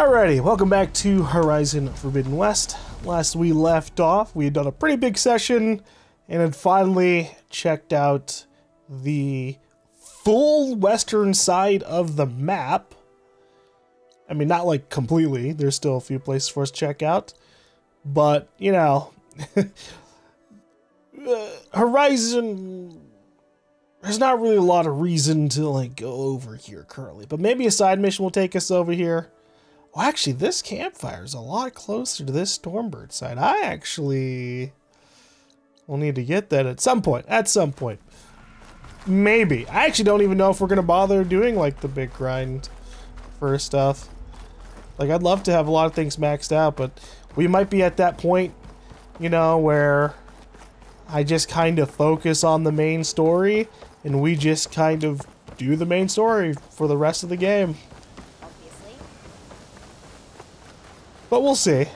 Alrighty, welcome back to Horizon Forbidden West. Last we left off, we had done a pretty big session and had finally checked out the full western side of the map. I mean, not like completely, there's still a few places for us to check out, but you know, Horizon there's not really a lot of reason to like go over here currently, but maybe a side mission will take us over here. Well, actually, this campfire is a lot closer to this Stormbird side. I actually will need to get that at some point. At some point. Maybe. I actually don't even know if we're going to bother doing, like, the big grind for stuff. Like, I'd love to have a lot of things maxed out, but we might be at that point, you know, where I just kind of focus on the main story, and we just kind of do the main story for the rest of the game. But we'll see.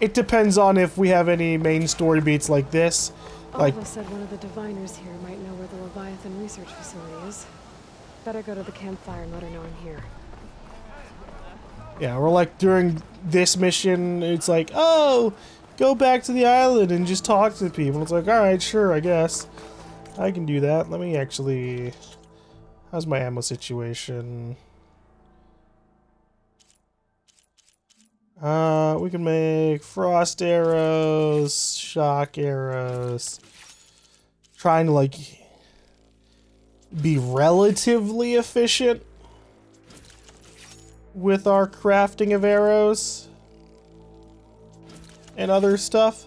It depends on if we have any main story beats like this. Like, Alva said one of the diviners here might know where the Leviathan research facility is. Better go to the campfire and let her know I'm here. yeah, we're like during this mission, it's like, oh, go back to the island and just talk to people. It's like, alright, sure, I guess. I can do that. Let me actually... How's my ammo situation? Uh, we can make frost arrows, shock arrows. Trying to like be relatively efficient with our crafting of arrows and other stuff.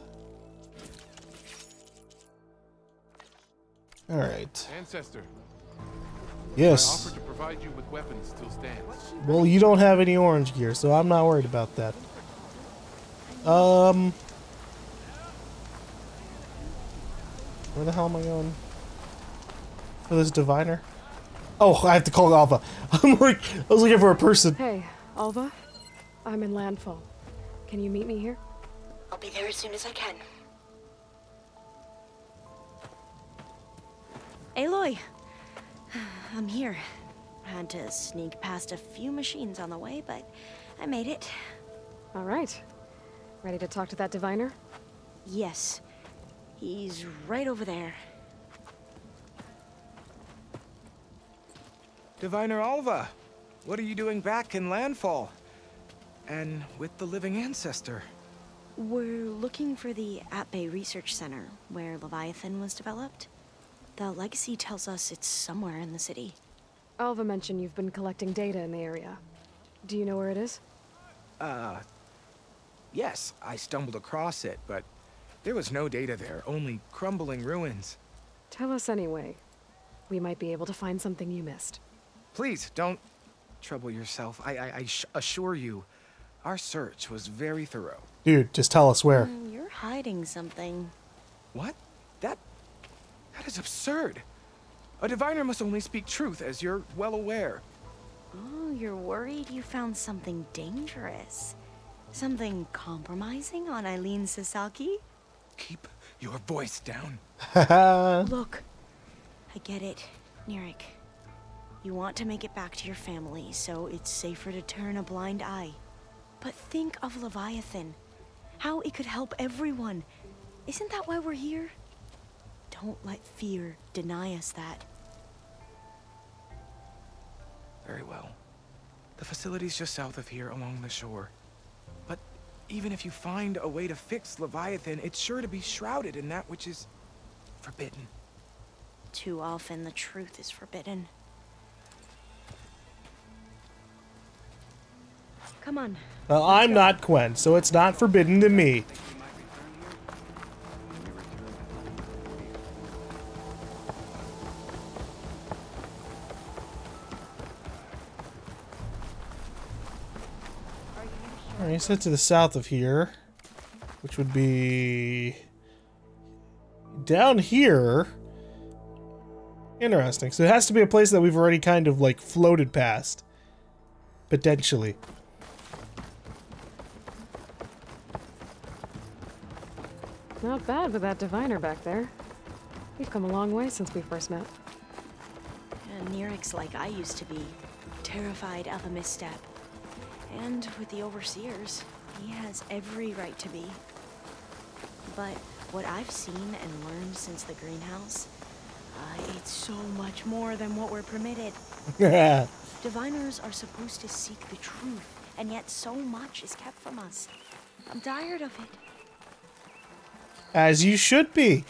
All right. Ancestor, Yes. my offer to provide you with weapons still stands. Well, you don't have any orange gear, so I'm not worried about that. Um, where the hell am I going? For this diviner? Oh, I have to call Alva. I'm like, I was looking for a person. Hey, Alva? I'm in Landfall. Can you meet me here? I'll be there as soon as I can. Aloy! I'm here. I Had to sneak past a few machines on the way, but I made it. All right. Ready to talk to that diviner? Yes. He's right over there. Diviner Alva, what are you doing back in Landfall? And with the living ancestor? We're looking for the Atbay Research Center, where Leviathan was developed. The legacy tells us it's somewhere in the city. Alva mentioned you've been collecting data in the area. Do you know where it is? Uh, yes, I stumbled across it, but there was no data there, only crumbling ruins. Tell us anyway. We might be able to find something you missed. Please, don't trouble yourself. I, I, I sh- assure you, our search was very thorough. Dude, just tell us where. Mm, You're hiding something. What? That... that is absurd. A diviner must only speak truth, as you're well aware. Oh, you're worried you found something dangerous. Something compromising on Eileen Sasaki? Keep your voice down. Look, I get it, Nirik. You want to make it back to your family, so it's safer to turn a blind eye. But think of Leviathan. How it could help everyone. Isn't that why we're here? Don't let fear deny us that. Very well. The facility's just south of here along the shore. But even if you find a way to fix Leviathan, it's sure to be shrouded in that which is forbidden. Too often the truth is forbidden. Come on. Well, I'm not Quen, so it's not forbidden to me. Alright, you said to the south of here, which would be down here. Interesting. So it has to be a place that we've already kind of like floated past. Potentially. Not bad with that diviner back there. We've come a long way since we first met. And Nirik's like I used to be. Terrified of a misstep. And with the overseers, he has every right to be. But what I've seen and learned since the greenhouse, uh, it's so much more than what we're permitted. Diviners are supposed to seek the truth, and yet so much is kept from us. I'm tired of it. As you should be.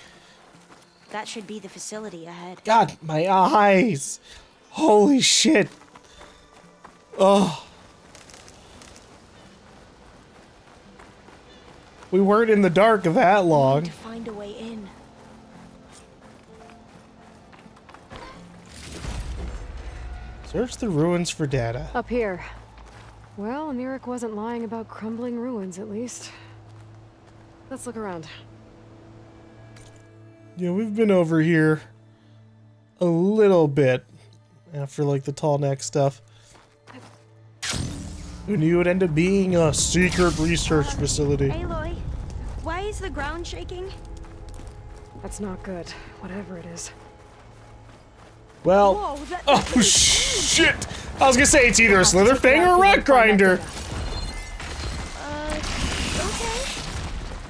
That should be the facility ahead. God, my eyes. Holy shit. Oh. We weren't in the dark that long. To find a way in. Search the ruins for data. Up here. Well, Nirik wasn't lying about crumbling ruins, at least. Let's look around. Yeah, we've been over here a little bit after like the tall neck stuff. Who knew it would end up being a secret research facility? Aloy, why is the ground shaking? That's not good, whatever it is. Well, Whoa, that, oh shit! I was gonna say it's either a slither fang or a rock grinder. Uh, okay.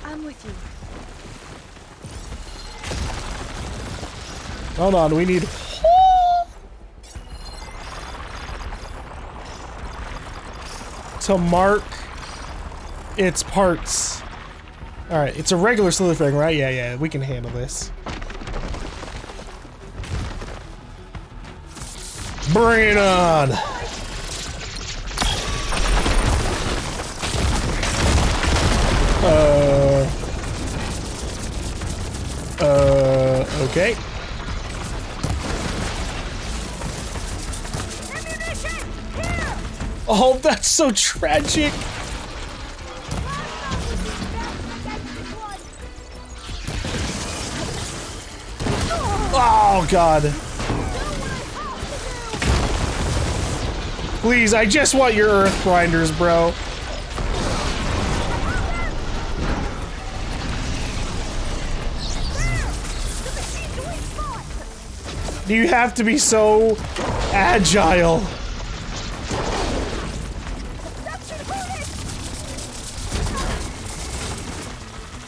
I'm with you. Hold on, we need. To mark its parts. Alright, it's a regular slither fang, right? Yeah, yeah, we can handle this. Bring it on! Uh. Uh. Okay. Oh, that's so tragic. Oh, God. Please, I just want your earth grinders, bro. Do you have to be so agile?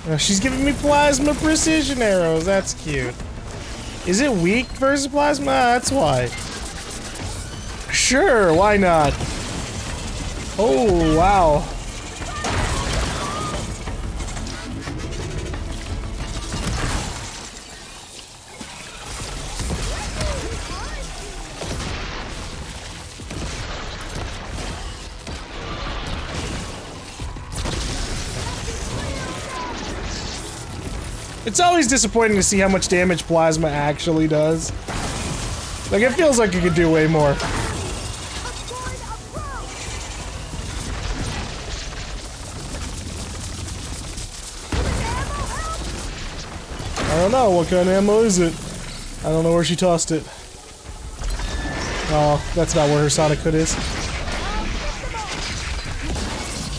Oh, she's giving me plasma precision arrows. That's cute. Is it weak versus plasma? That's why. Sure, why not? Oh, wow. It's always disappointing to see how much damage plasma actually does. Like, it feels like it could do way more. I don't know. What kind of ammo is it? I don't know where she tossed it. Oh, that's not where her sonic hood is.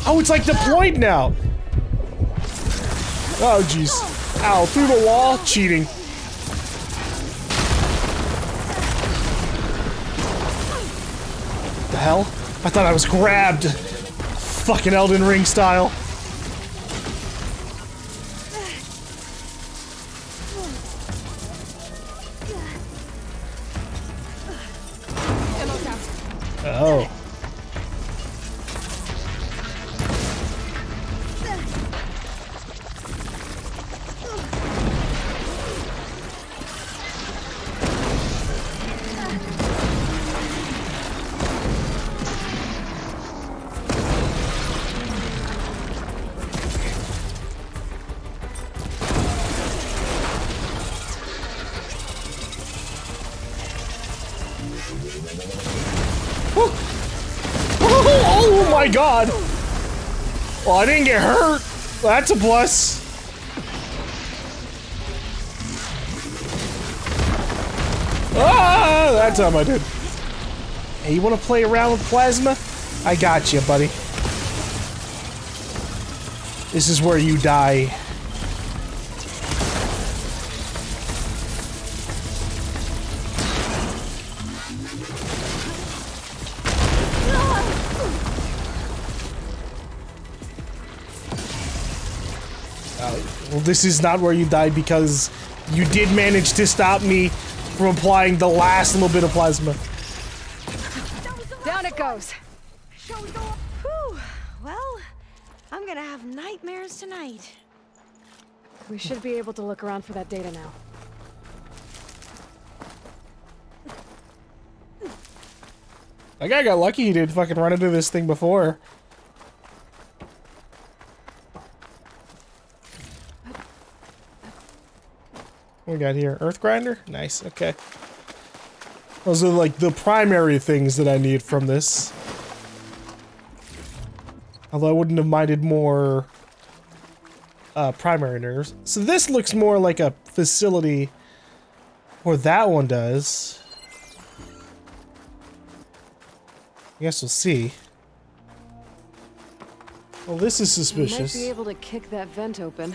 Oh, it's like deployed now! Oh, jeez. Ow, through the wall? Cheating. The hell? I thought I was grabbed. Fucking Elden Ring style. Oh. My god! Well, I didn't get hurt. That's a plus. Ah, that time I did. Hey, you want to play around with plasma? I got you, buddy. This is where you die. This is not where you died because you did manage to stop me from applying the last little bit of plasma. Down it goes. Whew. Well, I'm gonna have nightmares tonight. We should be able to look around for that data now. That guy got lucky he didn't fucking run into this thing before. We got here? Earth grinder? Nice, okay. Those are like the primary things that I need from this. Although I wouldn't have minded more uh, primary nerves. So this looks more like a facility, or that one does. I guess we'll see. Well, this is We might suspicious. be able to kick that vent open.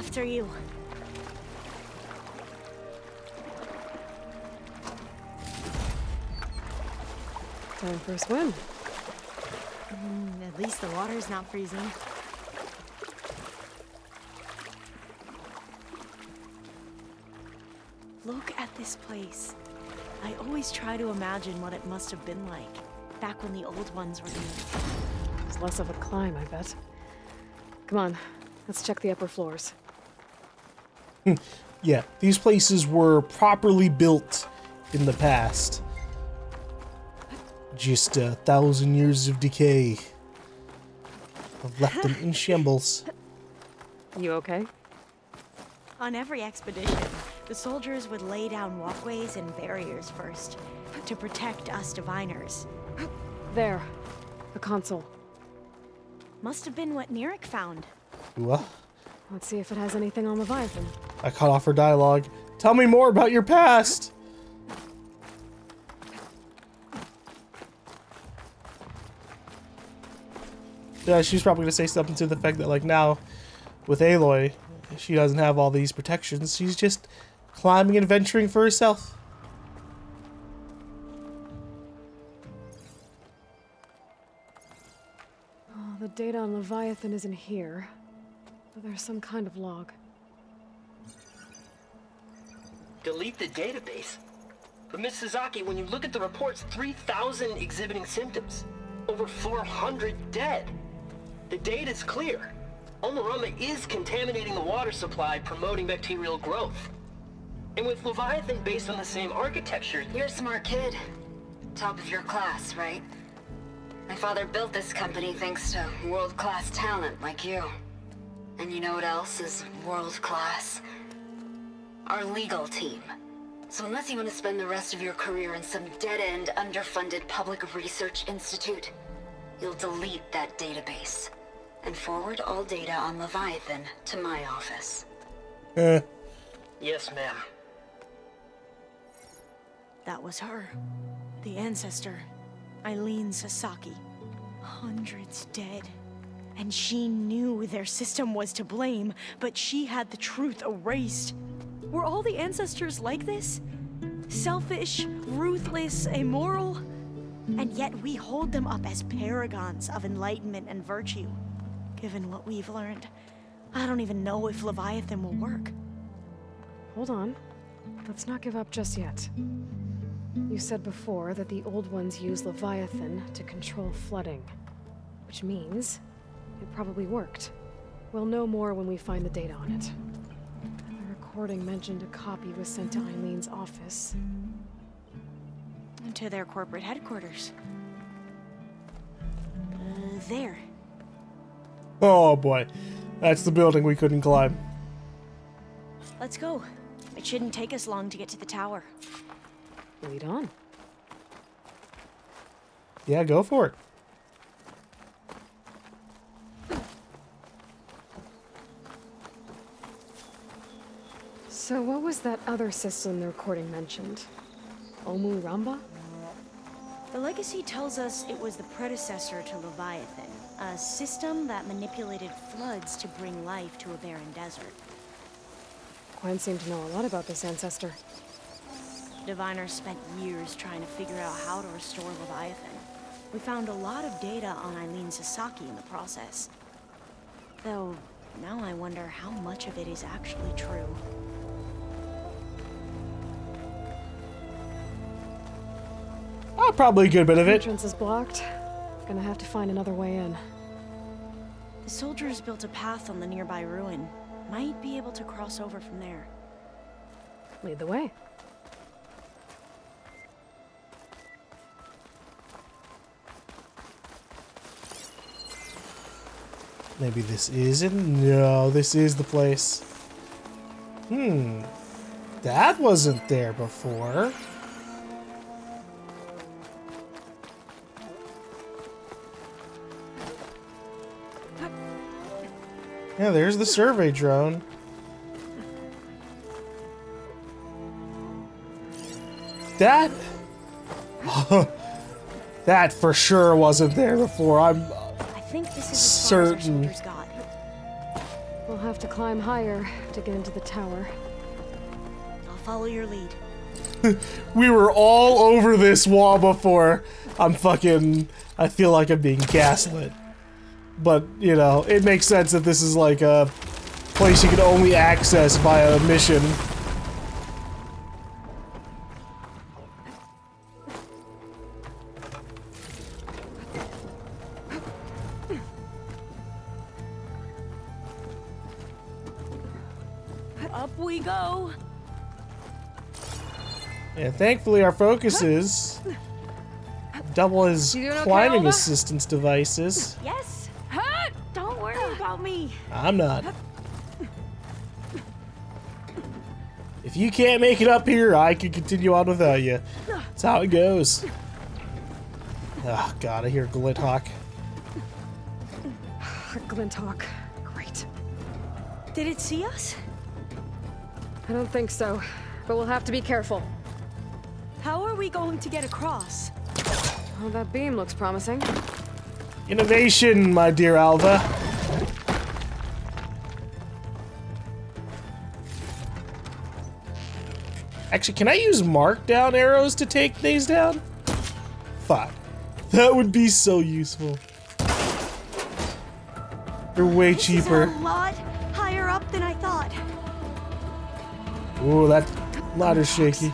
After you. Time for a swim. Mm, at least the water's not freezing. Look at this place. I always try to imagine what it must have been like back when the old ones were here. It's less of a climb, I bet. Come on, let's check the upper floors. Yeah, these places were properly built in the past. Just a thousand years of decay have left them in shambles. You okay? On every expedition, the soldiers would lay down walkways and barriers first to protect us diviners. There. The console. Must have been what Nirik found. Well, Let's see if it has anything on Leviathan. I cut off her dialogue. Tell me more about your past. Yeah, she's probably gonna say something to the fact that like now, with Aloy, she doesn't have all these protections. She's just climbing and venturing for herself. Oh, the data on Leviathan isn't here. But there's some kind of log. Delete the database. But Miss Sasaki, when you look at the reports, 3,000 exhibiting symptoms. Over 400 dead. The data's clear. Omuramba is contaminating the water supply, promoting bacterial growth. And with Leviathan based on the same architecture, You're a smart kid. Top of your class, right? My father built this company thanks to world-class talent like you. And you know what else is world-class? Our legal team. So unless you want to spend the rest of your career in some dead-end, underfunded public research institute, you'll delete that database and forward all data on Leviathan to my office. Eh. yes, ma'am. That was her. The ancestor, Eileen Sasaki. Hundreds dead. And she knew their system was to blame, but she had the truth erased. Were all the ancestors like this? Selfish, ruthless, immoral? And yet we hold them up as paragons of enlightenment and virtue. Given what we've learned, I don't even know if Leviathan will work. Hold on. Let's not give up just yet. You said before that the old ones use Leviathan to control flooding. Which means it probably worked. We'll know more when we find the data on it. The recording mentioned a copy was sent to Eileen's office. To their corporate headquarters. Uh, there. Oh boy, that's the building we couldn't climb. Let's go. It shouldn't take us long to get to the tower. Lead on. Yeah, go for it. So what was that other system the recording mentioned? Omuramba? The legacy tells us it was the predecessor to Leviathan, a system that manipulated floods to bring life to a barren desert. Quen seemed to know a lot about this ancestor. Diviners spent years trying to figure out how to restore Leviathan. We found a lot of data on Eileen Sasaki in the process. Though, now I wonder how much of it is actually true. Oh, probably a good bit of it. Entrance is blocked. Gonna have to find another way in. The soldiers built a path on the nearby ruin. Might be able to cross over from there. Lead the way. Maybe this isn't. No, this is the place. Hmm. That wasn't there before. Yeah, there's the survey drone. That. that for sure wasn't there before. I'm I think this is as far as Certain. got. We'll have to climb higher to get into the tower. I'll follow your lead. We were all over this wall before. I'm fucking. I feel like I'm being gaslit. But, you know, it makes sense that this is like a place you can only access via a mission. Up we go. And thankfully, our focus is double okay, climbing assistance devices. I'm not. If you can't make it up here, I can continue on without you. That's how it goes. Oh god, I hear Glinthawk. Glinthawk. Great. Did it see us? I don't think so, but we'll have to be careful. How are we going to get across? Oh, that beam looks promising. Innovation, my dear Alva. Actually, can I use markdown arrows to take things down? Fuck. That would be so useful. They're way This is cheaper. a lot higher up than I thought. Ooh, that ladder's shaky.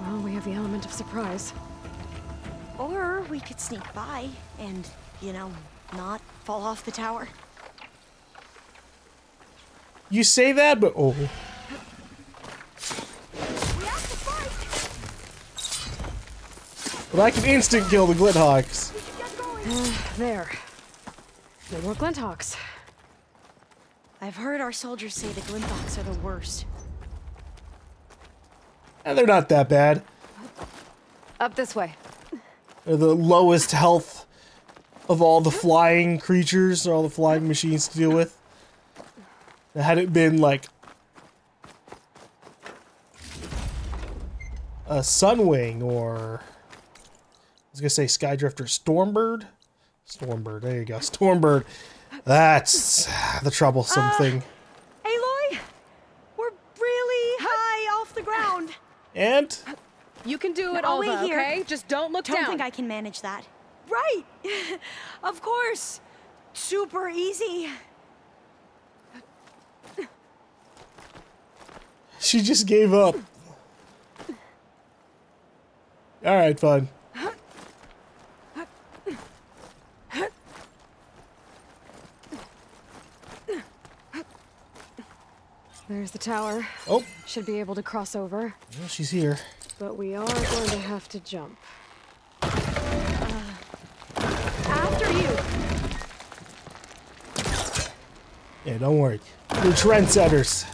Well, we have the element of surprise. Or we could sneak by and, you know, not fall off the tower. You say that, but oh. We have to fight. But I can instant kill the Glinthawks. Going. There. No more Glinthawks. I've heard our soldiers say the Glinthawks are the worst. And they're not that bad. Up this way. They're the lowest health of all the flying creatures or all the flying machines to deal with. Had it been like a Sunwing or was gonna say Skydrifter Stormbird. Stormbird, there you go. Stormbird. That's the troublesome uh, thing. Aloy, we're really high off the ground. And You can do it, I'll wait Alva, here. okay? Just don't look Don't down. think I can manage that. Right. of course. Super easy. she just gave up. Alright, fine. There's the tower. Oh, Should be able to cross over, well, she's here. but we are going to have to jump. Uh, after you. Yeah, don't worry. We're trendsetters.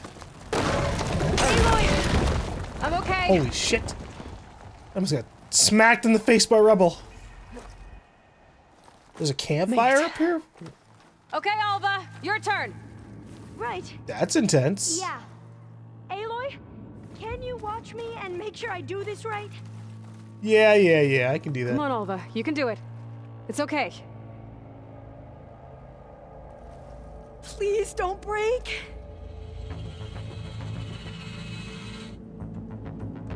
Aloy, I'm okay. Holy shit. I almost got smacked in the face by Rebel. There's a campfire up here? Okay, Alva, your turn. Right. That's intense. Yeah. Aloy, can you watch me and make sure I do this right? Yeah, yeah, yeah, I can do that. Come on, Alva, you can do it. It's okay. Please don't break.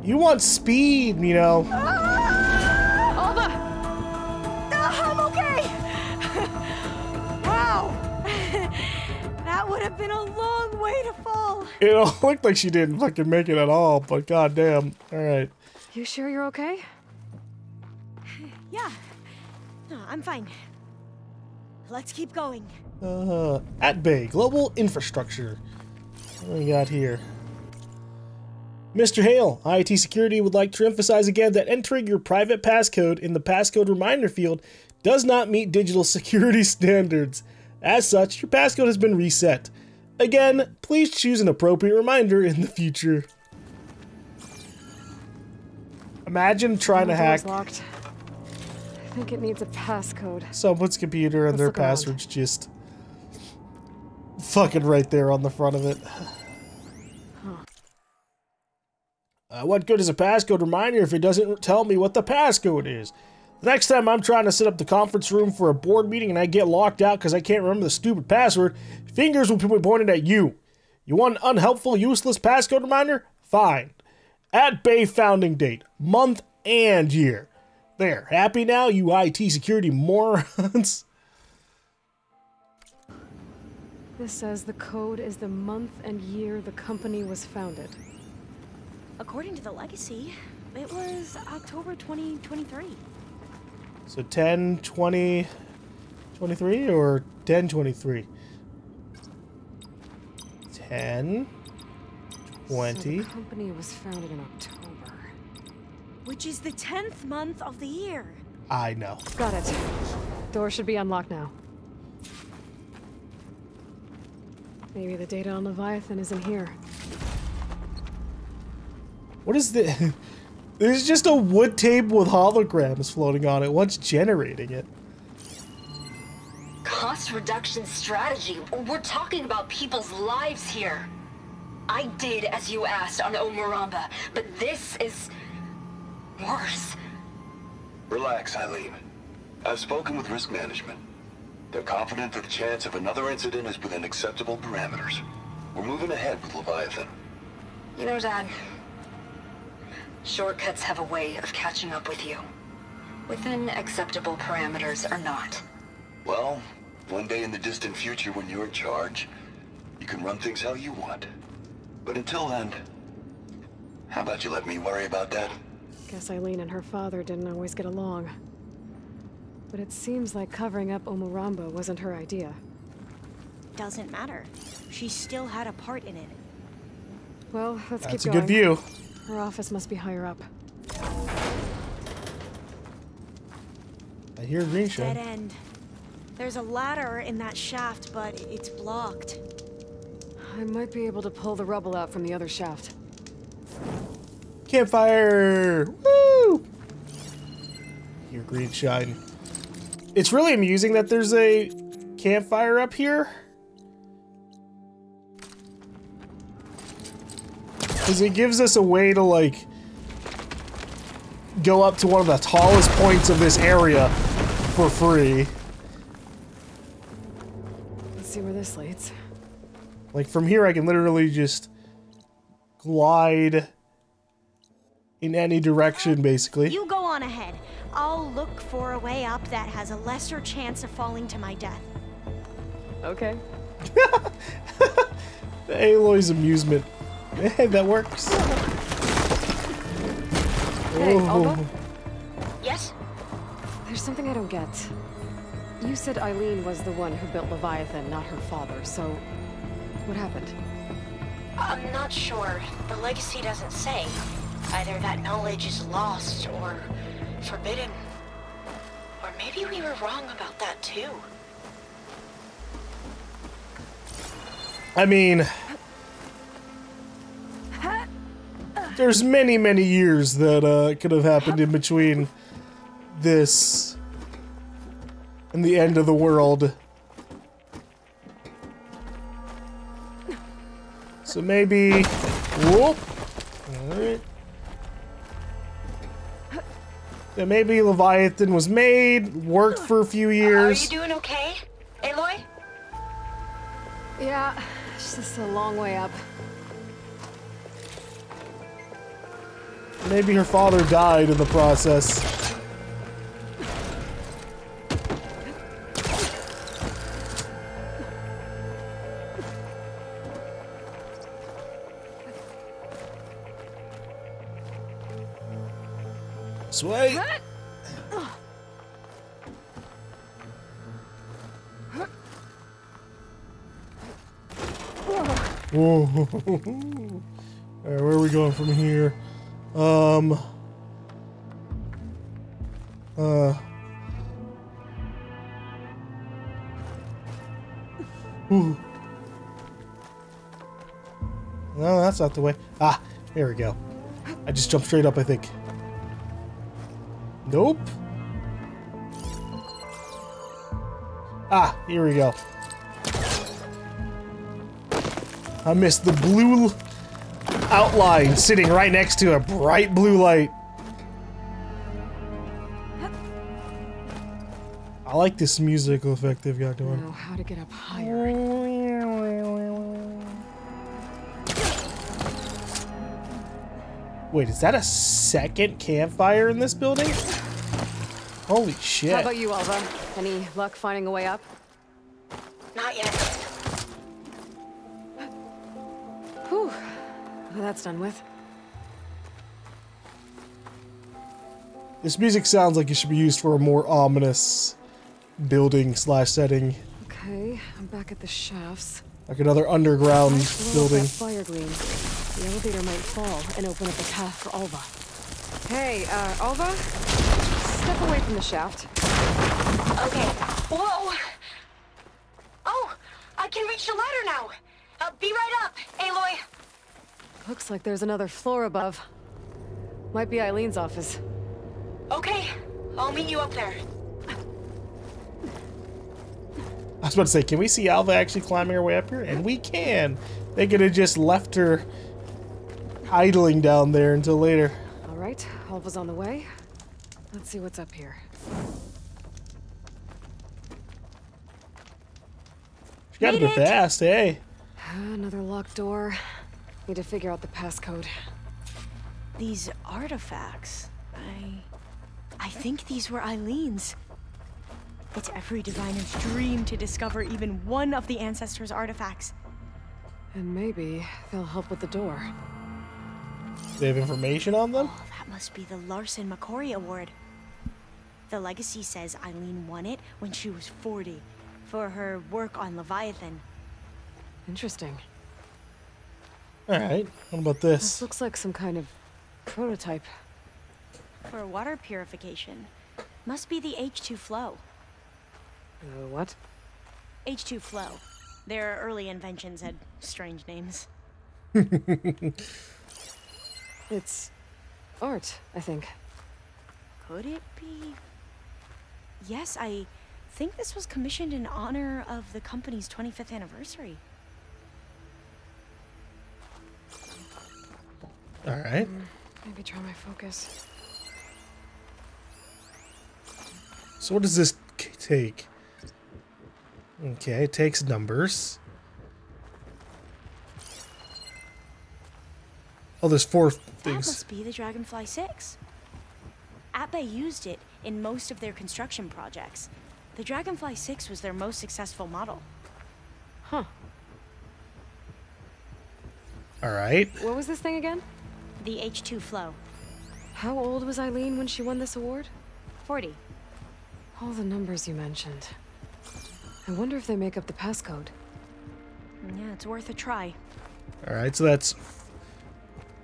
You want speed, you know. Alva! Ah! Have been a long way to fall. It all looked like she didn't fucking make it at all, but goddamn. All right. You sure you're okay? Yeah. No, I'm fine. Let's keep going. Uh, Atbay, global infrastructure. What do we got here? Mr. Hale, IT Security would like to emphasize again that entering your private passcode in the passcode reminder field does not meet digital security standards. As such, your passcode has been reset. Again, please choose an appropriate reminder in the future. Imagine trying to hack locked. I think it needs a passcode. someone's computer and Let's their look around. password's just fucking right there on the front of it. Uh, what good is a passcode reminder if it doesn't tell me what the passcode is? The next time I'm trying to set up the conference room for a board meeting and I get locked out because I can't remember the stupid password, fingers will be pointed at you. You want an unhelpful, useless passcode reminder? Fine. Atbay founding date, month and year. There, happy now, you IT security morons? This says the code is the month and year the company was founded. According to the legacy, it was October 2023. So 10, 20, 23 or 10, 23? 10, So 20. the company was founded in October. Which is the 10th month of the year. I know. Got it. Door should be unlocked now. Maybe the data on Leviathan isn't here. What is the... There's just a wood table with holograms floating on it. What's generating it? Cost reduction strategy. We're talking about people's lives here. I did as you asked on Omuramba, but this is worse. Relax, Eileen. I've spoken with risk management. They're confident that the chance of another incident is within acceptable parameters. We're moving ahead with Leviathan. You know, Dad, shortcuts have a way of catching up with you. Within acceptable parameters or not. Well, one day in the distant future when you're in charge, you can run things how you want. But until then, how about you let me worry about that? Guess Eileen and her father didn't always get along. But it seems like covering up Omuramba wasn't her idea. Doesn't matter. She still had a part in it. Well, let's That's keep a good view. Her office must be higher up. I hear green Dead shine. end. There's a ladder in that shaft, but it's blocked. I might be able to pull the rubble out from the other shaft. Campfire! Woo! Hear Greenshine. It's really amusing that there's a campfire up here. Because it gives us a way to, like, go up to one of the tallest points of this area for free. Let's see where this leads. Like, from here, I can literally just glide in any direction, basically. You go on ahead. I'll look for a way up that has a lesser chance of falling to my death. Okay. The Aloy's amusement. Hey, that works. Hey, Oh. Yes? There's something I don't get. You said Eileen was the one who built Leviathan, not her father, so what happened? I'm not sure. The legacy doesn't say. Either that knowledge is lost or forbidden. Or maybe we were wrong about that too. I mean, there's many, many years that uh, could have happened in between this and the end of the world. So maybe, whoop, all right. Then maybe Leviathan was made, worked for a few years. Are you doing okay, Aloy? Yeah, it's just a long way up. Maybe her father died in the process. Sweet. Whoa. Where are we going from here? Um. Uh. Ooh. No, that's not the way. Ah, here we go. I just jumped straight up, I think. Nope. Ah, here we go. I missed the blue outline sitting right next to a bright blue light. I like this musical effect they've got going. Know how to get up higher. Wait, is that a second campfire in this building? Holy shit. How about you, Alva? Any luck finding a way up? Not yet. That's done with. This music sounds like it should be used for a more ominous building slash setting. Okay, I'm back at the shafts. Like another underground building. Firegleam. The elevator might fall and open up a path for Alva. Hey, uh, Alva? Step away from the shaft. Okay. Whoa! Oh, I can reach the ladder now. Uh, be right up, Aloy. Looks like there's another floor above. Might be Eileen's office. Okay, I'll meet you up there. I was about to say, can we see Alva actually climbing her way up here? And we can. They could have just left her idling down there until later. All right, Alva's on the way. Let's see what's up here. She got Made it it. fast, hey. Another locked door. Need to figure out the passcode. These artifacts, I... I think these were Eileen's. It's every diviner's dream to discover even one of the ancestors' artifacts. And maybe they'll help with the door. They have information on them? Oh, that must be the Larson McCory Award. The legacy says Eileen won it when she was 40 for her work on Leviathan. Interesting. Alright, what about This this? looks like some kind of prototype. For water purification. Must be the H2 flow. Uh, what? H2 flow. Their early inventions had strange names. It's art, I think. Could it be? Yes, I think this was commissioned in honor of the company's 25th anniversary. Alright. Mm, maybe try my focus. So what does this take? Okay, it takes numbers. Oh, there's four That things. must be the Dragonfly 6. Atbay used it in most of their construction projects. The Dragonfly 6 was their most successful model. Huh. Alright. What was this thing again? The H2 flow. How old was Eileen when she won this award? 40. All the numbers you mentioned. I wonder if they make up the passcode. Yeah, it's worth a try. Alright, so that's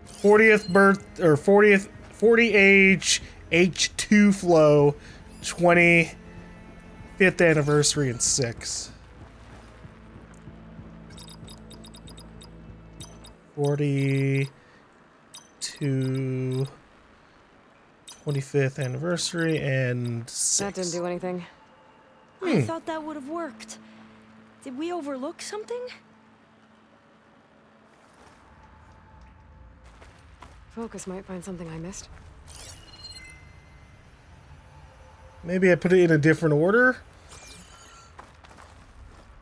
40th birth or 40th 40 age H2 flow 25th anniversary and 6. 42 25th anniversary and 6. That didn't do anything. I hmm. thought that would have worked. Did we overlook something? Focus might find something I missed. Maybe I put it in a different order.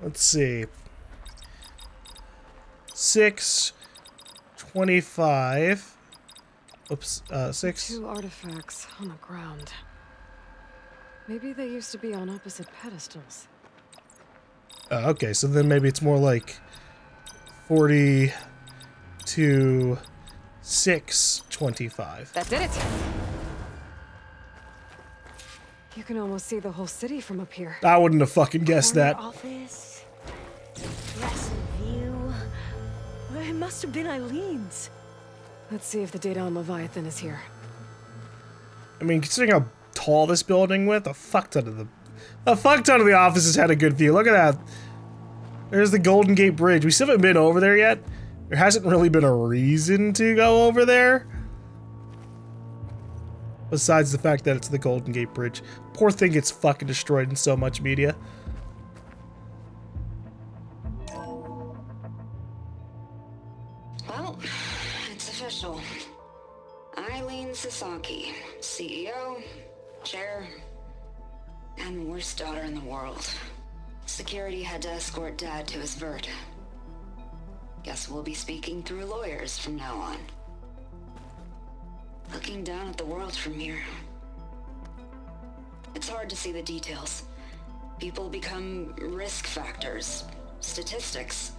Let's see. 6, 25, Oops, uh, six. Two artifacts on the ground. Maybe they used to be on opposite pedestals. Uh, okay, so then maybe it's more like 40 to 6, 25. That did it! You can almost see the whole city from up here. I wouldn't have fucking guessed Corner that. Office. View. It must have been Eileen's. Let's see if the data on Leviathan is here. I mean, considering how tall this building with, a fuck ton of the, a fuck ton of the offices had a good view. Look at that. There's the Golden Gate Bridge. We still haven't been over there yet. There hasn't really been a reason to go over there. Besides the fact that it's the Golden Gate Bridge. Poor thing gets fucking destroyed in so much media. Sasaki, CEO, chair, and worst daughter in the world. Security had to escort Dad to his vert. Guess we'll be speaking through lawyers from now on. Looking down at the world from here. It's hard to see the details. People become risk factors, statistics,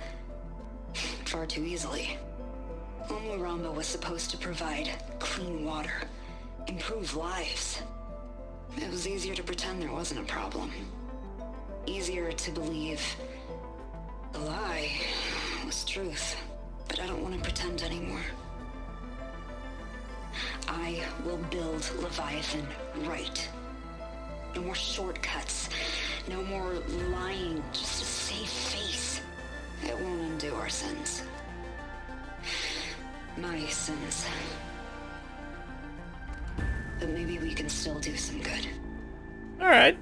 far too easily. Omuramba was supposed to provide clean water, improve lives. It was easier to pretend there wasn't a problem. Easier to believe the lie was truth. But I don't want to pretend anymore. I will build Leviathan right. No more shortcuts. No more lying just to save face. It won't undo our sins. My sins. But maybe we can still do some good. Alright.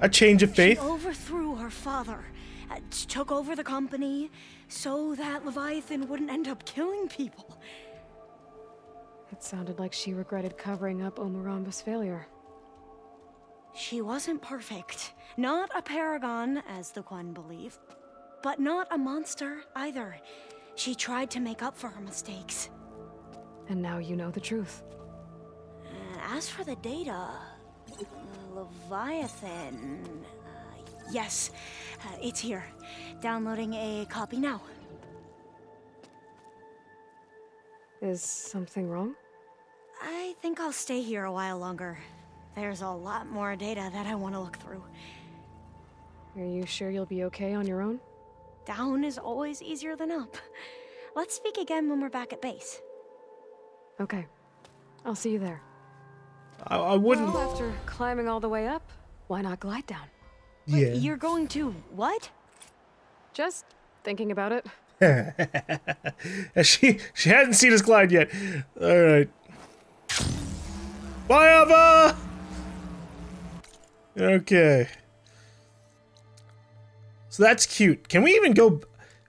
A change of faith. She overthrew her father, uh, took over the company so that Leviathan wouldn't end up killing people. It sounded like she regretted covering up Omuramba's failure. She wasn't perfect. Not a paragon, as the Quen believe, but not a monster either. She tried to make up for her mistakes. And now you know the truth. Uh, as for the data, uh, Leviathan. Uh, yes, uh, it's here. Downloading a copy now. Is something wrong? I think I'll stay here a while longer. There's a lot more data that I want to look through. Are you sure you'll be okay on your own? Down is always easier than up. Let's speak again when we're back at base. Okay. I'll see you there. I, I wouldn't. Well, after climbing all the way up, why not glide down? yeah. You're going to what? Just thinking about it. she she hadn't seen us glide yet. All right. Bye, Alva. Okay. So that's cute. Can we even go?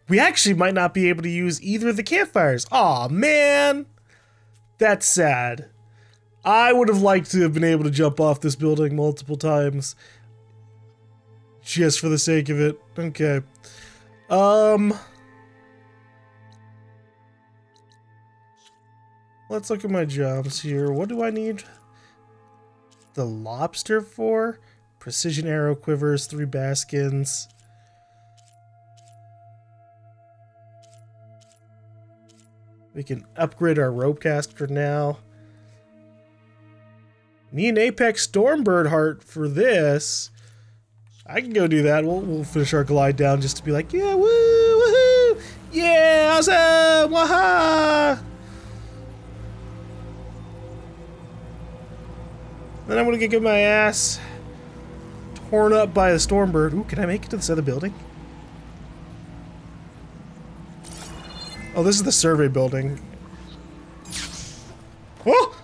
We actually might not be able to use either of the campfires. Aw, man. That's sad. I would have liked to have been able to jump off this building multiple times. Just for the sake of it. Okay. Um. Let's look at my jobs here. What do I need the lobster for? Precision arrow quivers, three baskins. We can upgrade our rope caster now. Need an Apex Stormbird heart for this. I can go do that. We'll, we'll finish our glide down just to be like, yeah, woo, woohoo, yeah, awesome, waha. Then I'm gonna get my ass torn up by the Stormbird. Ooh, can I make it to this other building? Oh, this is the survey building. Oh!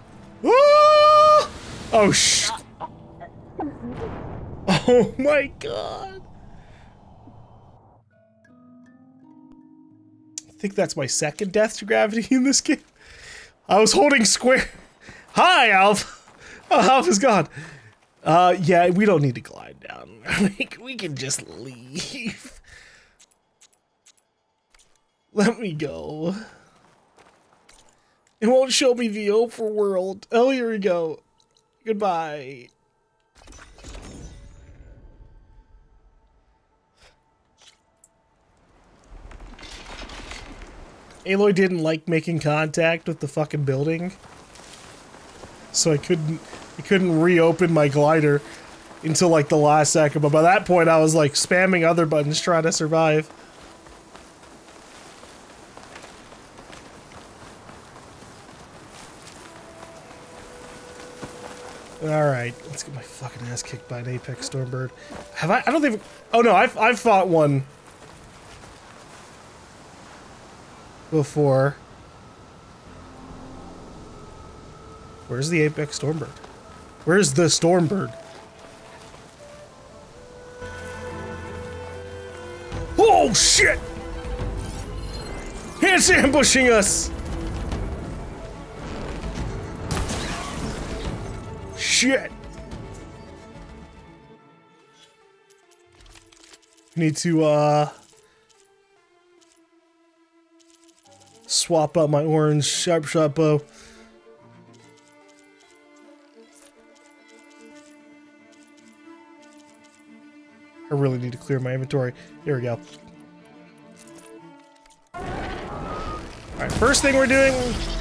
Oh! Oh, sh! Oh my god! I think that's my second death to gravity in this game. I was holding square. Hi, Alf! Oh, Alf is gone. Uh, yeah, we don't need to glide down. we, we can just leave. Let me go. It won't show me the overworld. Oh, here we go. Goodbye. Aloy didn't like making contact with the fucking building. So I couldn't I couldn't reopen my glider until like the last second. But by that point I was like spamming other buttons trying to survive. Alright, let's get my fucking ass kicked by an Apex Stormbird. Have I? I don't think. Oh no, I've, I've fought one before. Where's the Apex Stormbird? Where's the Stormbird? Oh shit! It's ambushing us! Shit! Need to, uh... Swap out my orange sharp shot bow. I really need to clear my inventory. Here we go. Alright, first thing we're doing...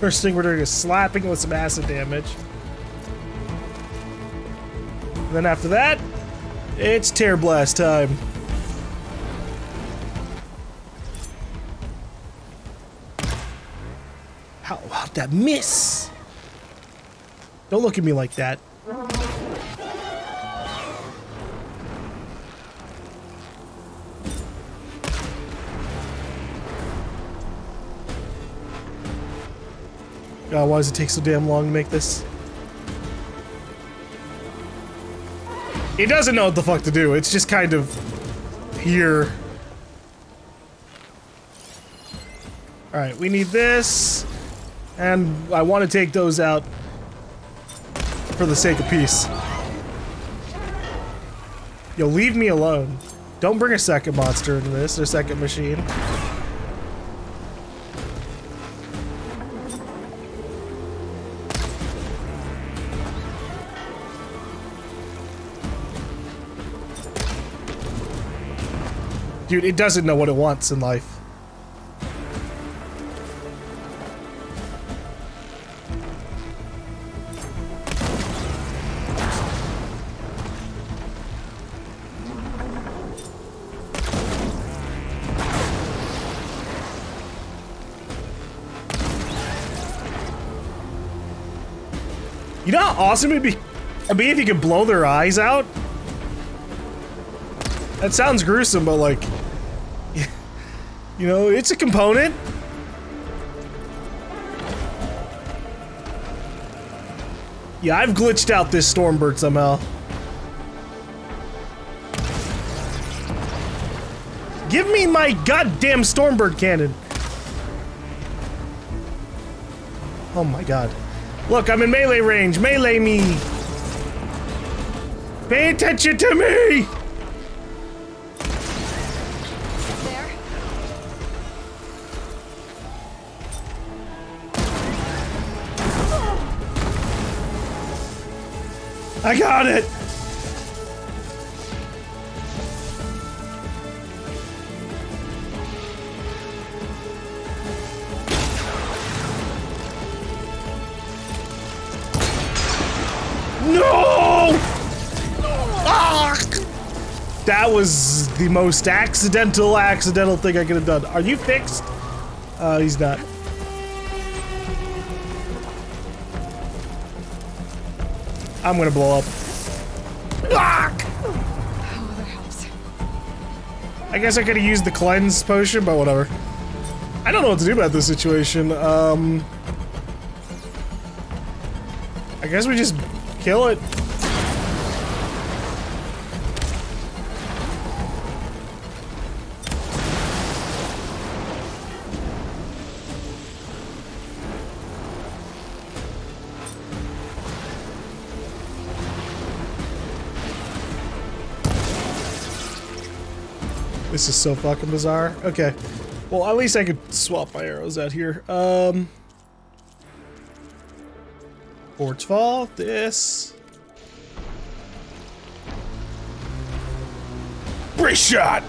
First thing we're doing is slapping with some acid damage. And then after that, it's Tear Blast time. How how'd that miss? Don't look at me like that. God, why does it take so damn long to make this? He doesn't know what the fuck to do. It's just kind of here. Alright, we need this. And I want to take those out for the sake of peace. Yo, leave me alone. Don't bring a second monster into this, or second machine. Dude, it doesn't know what it wants in life. You know how awesome it'd be, it'd be if you could blow their eyes out? That sounds gruesome, but like, you know, it's a component. Yeah, I've glitched out this Stormbird somehow. Give me my goddamn Stormbird cannon. Oh my god. Look, I'm in melee range. Melee me. Pay attention to me! I got it! No! Ah! That was the most accidental, accidental thing I could have done. Are you fixed? Uh, he's not. I'm gonna blow up. Helps. I guess I could have used the cleanse potion, but whatever. I don't know what to do about this situation. Um, I guess we just kill it. This is so fucking bizarre. Okay. Well, at least I could swap my arrows out here. Um. Forge Fall, this. Brace shot!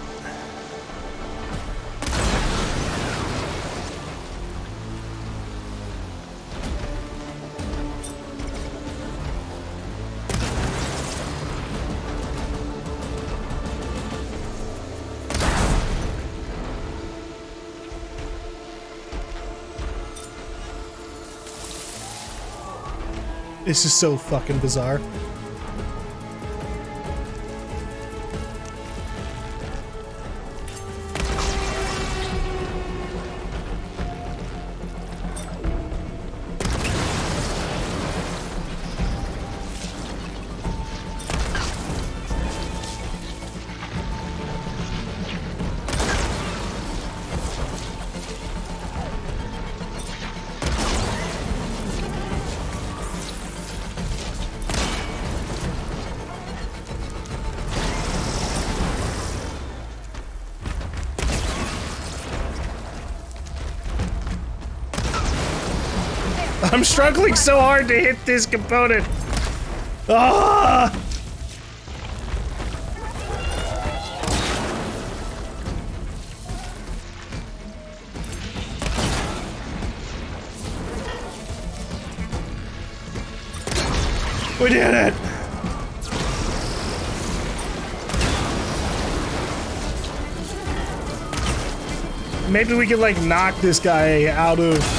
This is so fucking bizarre. I'm struggling so hard to hit this component. Ah! We did it! Maybe we can like knock this guy out of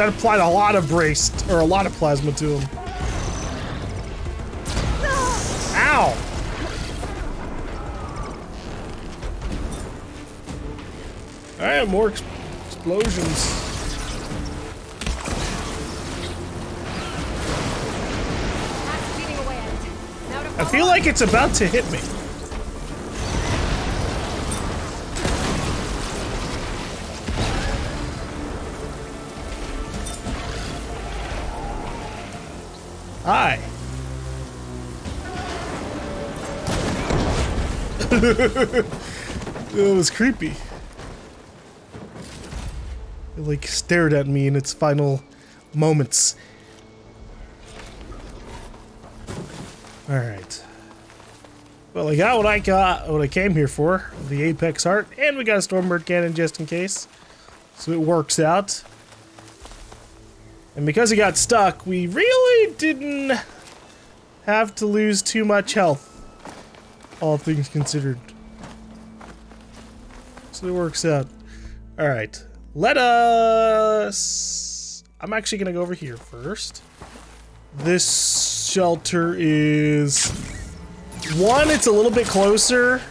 That applied a lot of brace, or a lot of plasma to him. Ow! Alright, more ex explosions. I feel like it's about to hit me. Hi. it was creepy. It like stared at me in its final moments. Alright. Well, I got what I got, what I came here for, the Apex Heart, and we got a Stormbird Cannon just in case. So it works out. And because he got stuck, we really didn't have to lose too much health, all things considered. So it works out. Alright, let us... I'm actually going to go over here first. This shelter is... One, it's a little bit closer,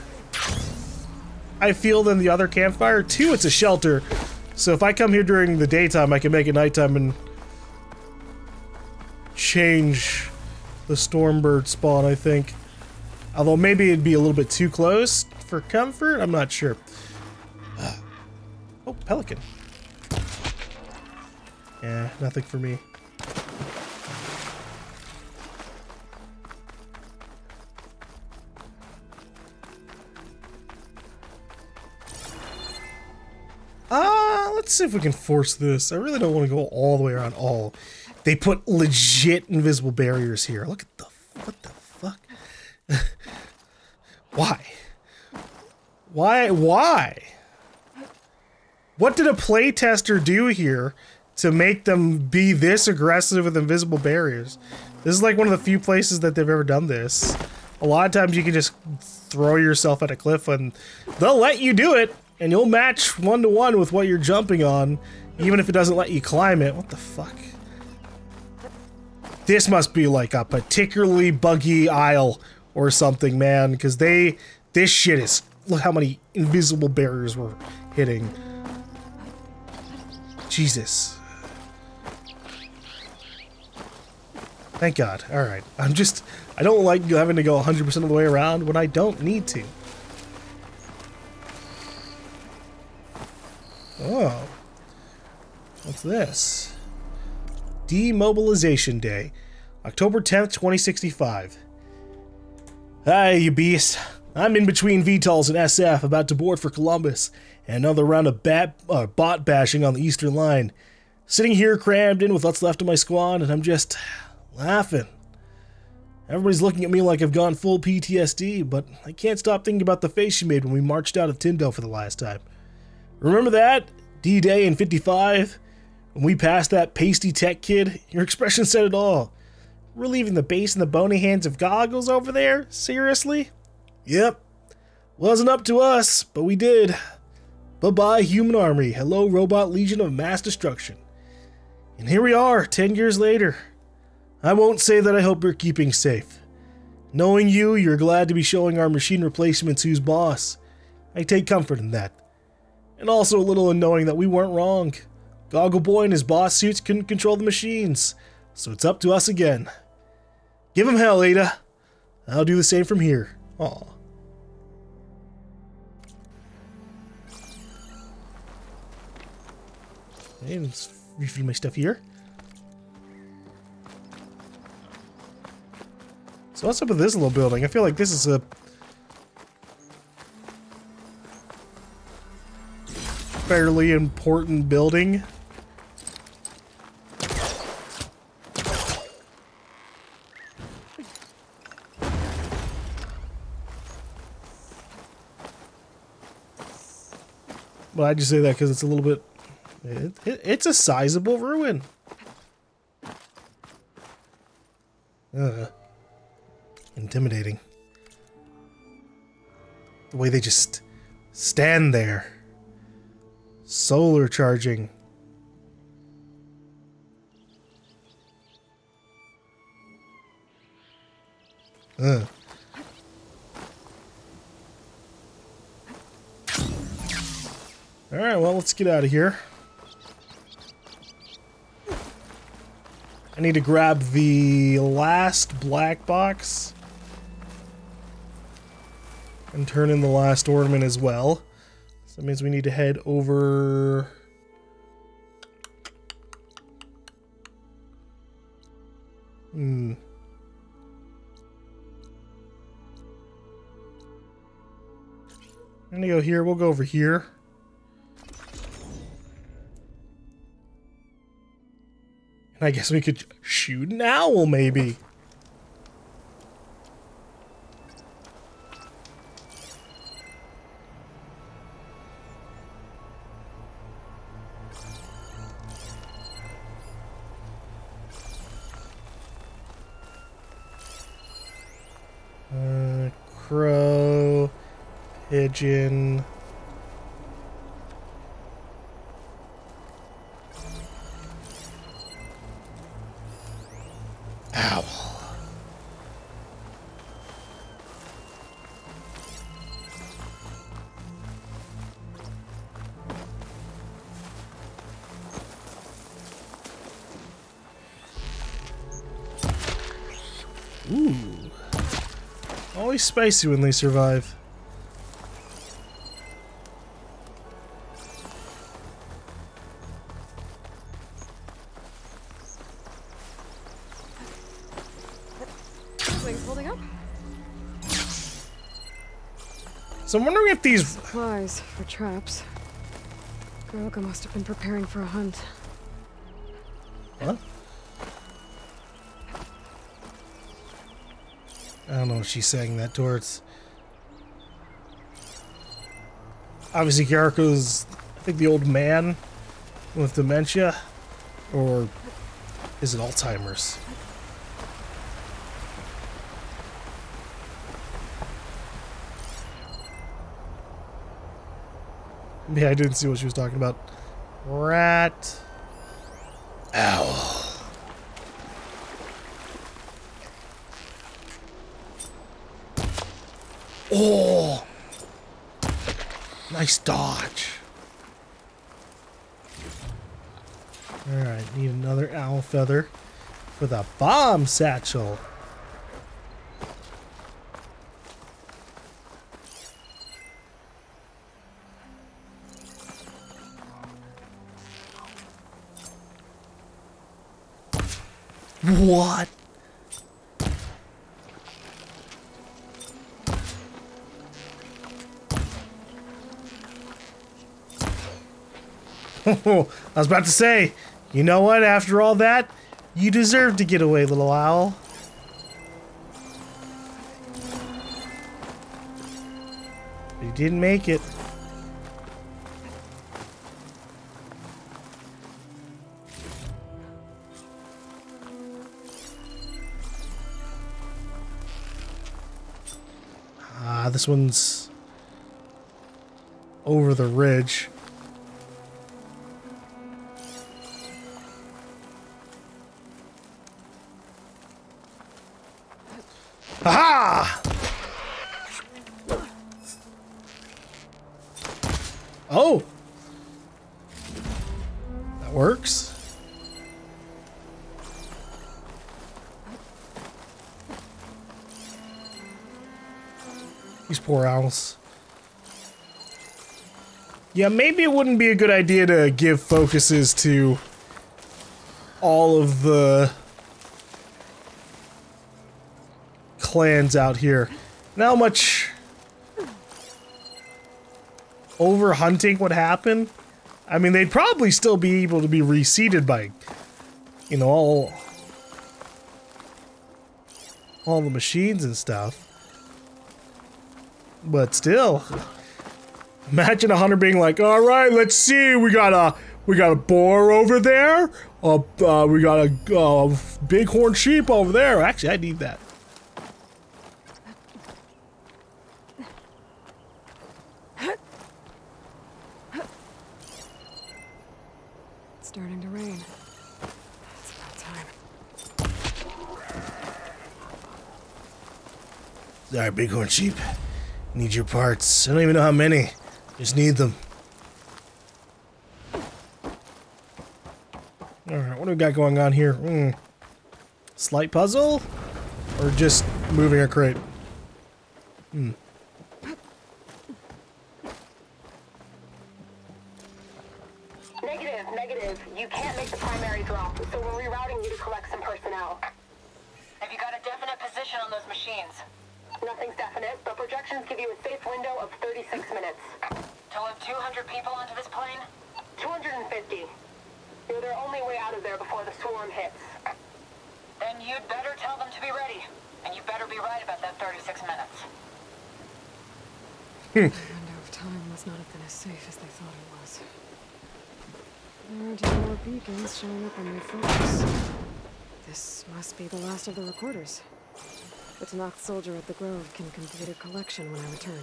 I feel, than the other campfire. Two, it's a shelter. So if I come here during the daytime, I can make it nighttime and change the Stormbird spawn, I think. Although maybe it'd be a little bit too close for comfort, I'm not sure. Oh, Pelican. Yeah, nothing for me. Ah, uh, let's see if we can force this. I really don't want to go all the way around all. They put legit invisible barriers here. Look at the what the fuck? why? Why? Why? What did a playtester do here to make them be this aggressive with invisible barriers? This is like one of the few places that they've ever done this. A lot of times you can just throw yourself at a cliff and they'll let you do it and you'll match one to one with what you're jumping on, even if it doesn't let you climb it. What the fuck? This must be like a particularly buggy aisle or something, man, because they, this shit is, look how many invisible barriers we're hitting. Jesus. Thank God. Alright. I'm just, I don't like having to go 100% of the way around when I don't need to. Oh. What's this? Demobilization Day. October 10th, 2065. Hi, you beast. I'm in between VTOLs and SF, about to board for Columbus, and another round of bat, uh, bot bashing on the Eastern Line. Sitting here crammed in with what's left of my squad, and I'm just laughing. Everybody's looking at me like I've gone full PTSD, but I can't stop thinking about the face you made when we marched out of Tyndall for the last time. Remember that? D Day in 55? When we passed that pasty tech kid? Your expression said it all. We're leaving the base in the bony hands of goggles over there? Seriously? Yep. Wasn't up to us, but we did. Bye bye, human army. Hello, robot legion of mass destruction. And here we are, 10 years later. I won't say that I hope you're keeping safe. Knowing you, you're glad to be showing our machine replacements who's boss. I take comfort in that. And also a little in knowing that we weren't wrong. Goggle Boy and his boss suits couldn't control the machines, so it's up to us again. Give him hell, Ada. I'll do the same from here. Aw. Okay, let's refill my stuff here. So what's up with this little building? I feel like this is a fairly important building. But I just say that because it's a little bit. It, it, it's a sizable ruin. Uh, intimidating. The way they just stand there. Solar charging. Ugh. Alright, well, let's get out of here. I need to grab the last black box. And turn in the last ornament as well. So that means we need to head over... Hmm. I'm gonna go here. We'll go over here. I guess we could shoot an owl, maybe. Spicy when they survive. Wings holding up? So I'm wondering if these Supplies for traps. Groga must have been preparing for a hunt. She's saying that towards. Obviously, Yariko's, I think, the old man with dementia. Or is it Alzheimer's? Yeah, I didn't see what she was talking about. Rat. Owl. Oh! Nice dodge. Alright, need another owl feather for the bomb satchel. What? I was about to say, you know what? After all that, you deserve to get away, little owl. But you didn't make it. Ah, this one's over the ridge. Owls. Yeah, maybe it wouldn't be a good idea to give focuses to all of the clans out here. Now much over hunting would happen. I mean, they'd probably still be able to be reseeded by, you know, all, all the machines and stuff. But still, imagine a hunter being like, "All right, let's see. We got a we got a boar over there. Uh, uh we got a uh, bighorn sheep over there. Actually, I need that." It's starting to rain. It's about time. Sorry, bighorn sheep. Need your parts. I don't even know how many. Just need them. Alright, what do we got going on here? Hmm. Slight puzzle? Or just moving a crate? Hmm. Negative, negative. You can't make the primary drop, so we're rerouting you to collect some personnel. Have you got a definite position on those machines? Nothing's definite, but projections give you a safe window of 36 minutes. To load 200 people onto this plane? 250. You're their only way out of there before the swarm hits. Then you'd better tell them to be ready. And you better be right about that 36 minutes. The window of time must not have been as safe as they thought it was. There aren't any more beacons showing up on my focus. This must be the last of the recorders. The Tenakth soldier at the Grove can complete a collection when I return.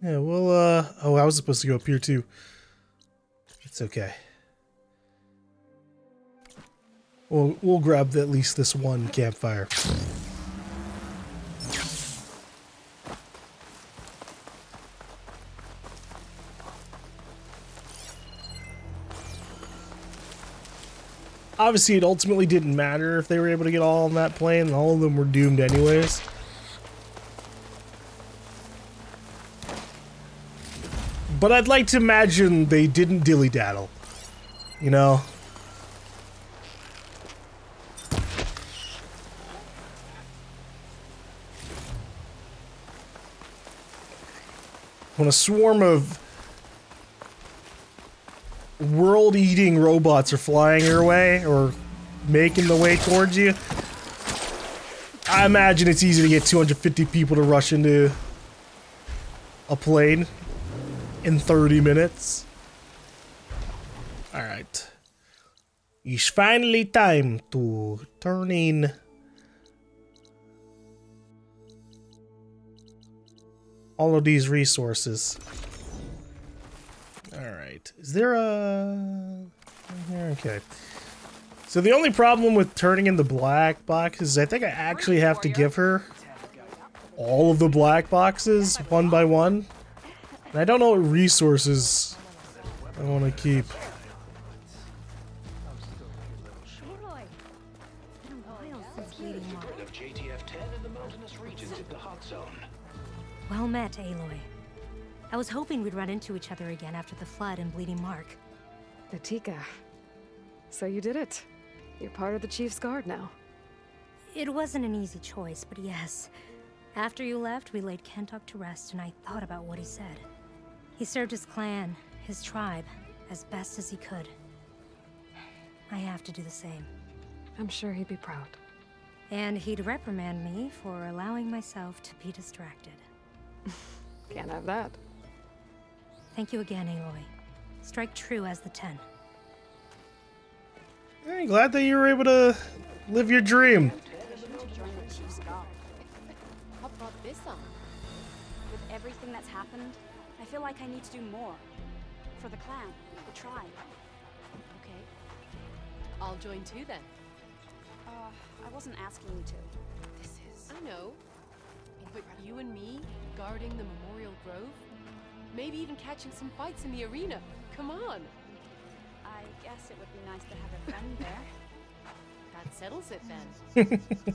Yeah, well, uh... Oh, I was supposed to go up here, too. It's okay. We'll, we'll grab at least this one campfire. Obviously, it ultimately didn't matter if they were able to get all on that plane. All of them were doomed anyways. But I'd like to imagine they didn't dilly-daddle. You know? When a swarm of world-eating robots are flying your way or making the way towards you, I imagine it's easy to get 250 people to rush into a plane in 30 minutes. Alright. It's finally time to turn in all of these resources. Alright. Is there a... Okay. So the only problem with turning in the black box is I think I actually have to give her all of the black boxes one by one. And I don't know what resources I want to keep. Well met, Aloy. I was hoping we'd run into each other again after the flood and Bleeding Mark. Natika. So you did it. You're part of the Chief's Guard now. It wasn't an easy choice, but yes. After you left, we laid Kentuck to rest, and I thought about what he said. He served his clan, his tribe, as best as he could. I have to do the same. I'm sure he'd be proud. And he'd reprimand me for allowing myself to be distracted. Can't have that. Thank you again, Aloy. Strike true as the Ten. I'm glad that you were able to live your dream. What brought this on? With everything that's happened, I feel like I need to do more. For the clan, the tribe. Okay. I'll join too then. Uh, I wasn't asking you to. This is... I know. But you and me, guarding the Memorial Grove? Maybe even catching some fights in the arena. Come on. I guess it would be nice to have a friend there. That settles it then.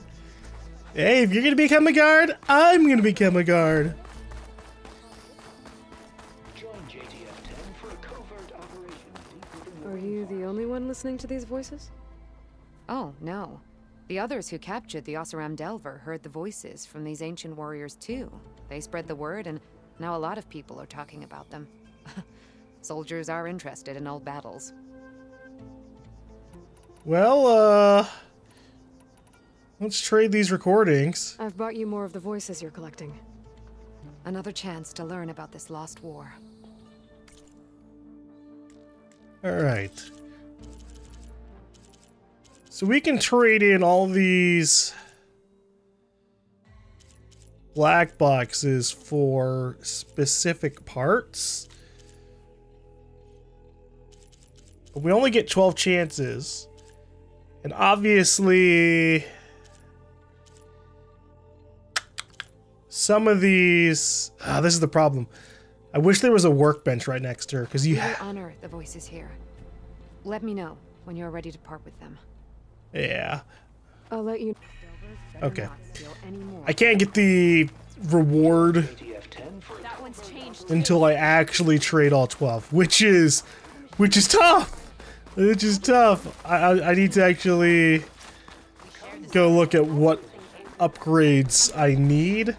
Hey, if you're gonna become a guard, I'm gonna become a guard. Are you the only one listening to these voices? Oh, no. The others who captured the Oseram Delver heard the voices from these ancient warriors too. They spread the word, and now a lot of people are talking about them. Soldiers are interested in old battles. Well, uh, let's trade these recordings. I've brought you more of the voices you're collecting. Another chance to learn about this lost war. All right. So we can trade in all these black boxes for specific parts. We only get 12 chances. And obviously some of these ah, this is the problem. I wish there was a workbench right next to her because you We will honor the voices here. Let me know when you're ready to part with them. Yeah. I'll let you. Okay. I can't get the reward That one's changed. until I actually trade all 12, which is which is tough. Which is tough. I I, I need to actually go look at what upgrades I need.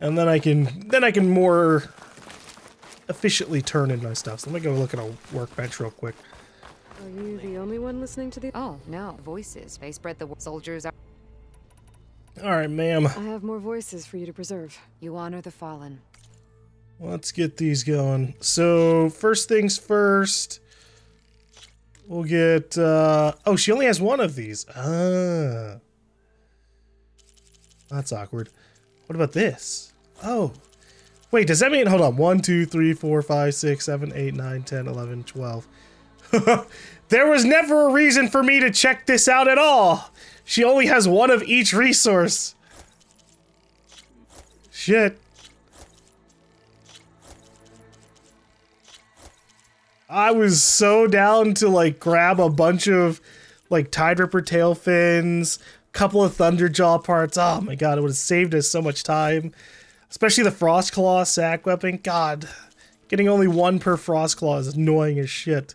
And then I can then I can more efficiently turn in my stuff. So let me go look at a workbench real quick. Are you the only one listening to the? Oh, no. Voices. They spread the word. Soldiers are. All right, ma'am. I have more voices for you to preserve. You honor the fallen. Let's get these going. So, first things first, we'll get. Uh, oh, she only has one of these. Ah. That's awkward. What about this? Oh. Wait, does that mean. Hold on. 1, 2, 3, 4, 5, 6, 7, 8, 9, 10, 11, 12. there was never a reason for me to check this out at all. She only has one of each resource. Shit. I was so down to like grab a bunch of like Tide Ripper tail fins, couple of Thunderjaw parts. Oh my god, it would have saved us so much time. Especially the Frost Claw sack weapon. God, getting only one per Frost Claw is annoying as shit.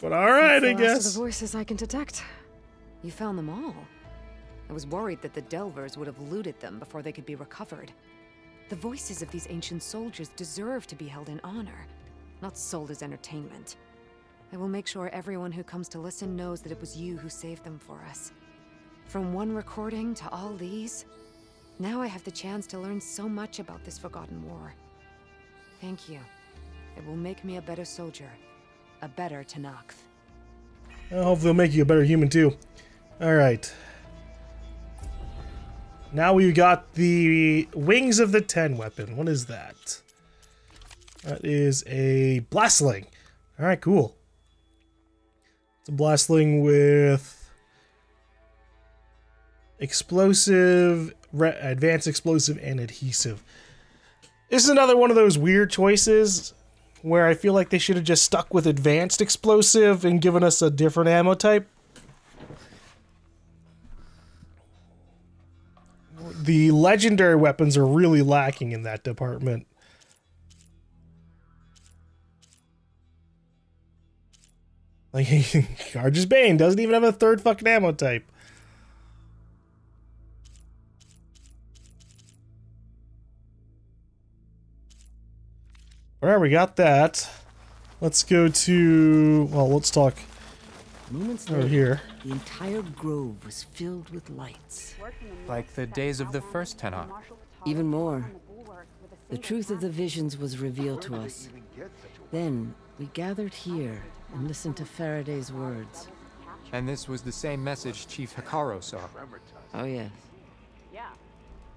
But alright, I That's the guess. the voices I can detect. You found them all. I was worried that the Delvers would have looted them before they could be recovered. The voices of these ancient soldiers deserve to be held in honor, not sold as entertainment. I will make sure everyone who comes to listen knows that it was you who saved them for us. From one recording to all these, now I have the chance to learn so much about this forgotten war. Thank you. It will make me a better soldier, a better Tenakth. I hope they'll make you a better human too. Alright. Now we've got the Wings of the Ten weapon. What is that? That is a Blastling. Alright, cool. It's a Blastling with explosive, advanced explosive, and adhesive. This is another one of those weird choices where I feel like they should have just stuck with advanced explosive and given us a different ammo type. The legendary weapons are really lacking in that department. Like, Carja's Bane doesn't even have a third fucking ammo type. Alright, we got that. Let's go to... Well, let's talk Moments over later, here. the entire grove was filled with lights. Like the days of the first Tenakth. Even more. The truth of the visions was revealed to us. Then we gathered here and listened to Faraday's words. And this was the same message Chief Hekarro saw. Oh, yes.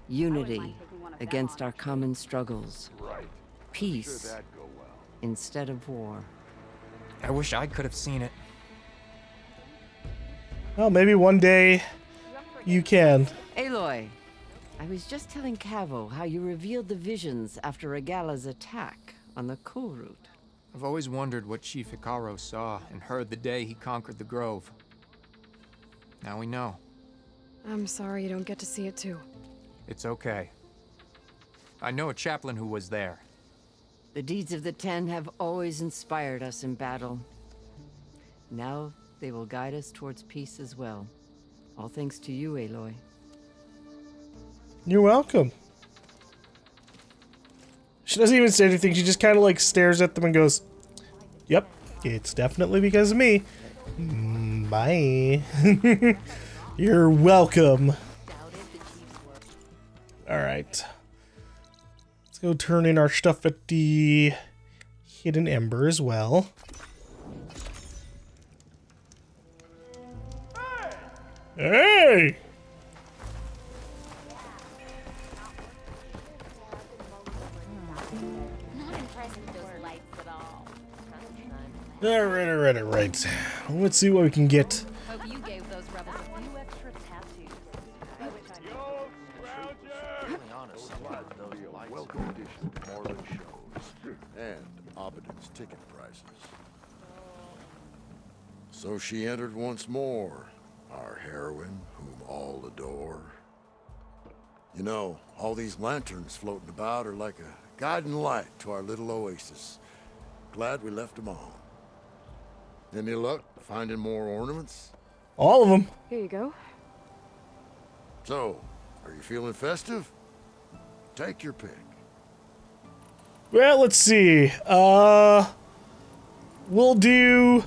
Unity against our common struggles. Peace instead of war. I wish I could have seen it. Well, maybe one day you can. Aloy, I was just telling Cavo how you revealed the visions after Regalla's attack on the coal route. I've always wondered what Chief Hekarro saw and heard the day he conquered the Grove. Now we know. I'm sorry you don't get to see it too. It's okay. I know a chaplain who was there. The deeds of the Ten have always inspired us in battle. Now they will guide us towards peace as well. All thanks to you, Aloy. You're welcome. She doesn't even say anything. She just kind of like stares at them and goes, Yep, it's definitely because of me. Mm, Bye. You're welcome. Alright. Let's go turn in our stuff at the Hidden Ember as well. Hey! Alright, alright, alright. Let's see what we can get. So she entered once more, our heroine, whom all adore. You know, all these lanterns floating about are like a guiding light to our little oasis. Glad we left them on. Any luck finding more ornaments? All of them. Here you go. So, are you feeling festive? Take your pick. Well, let's see. Uh, we'll do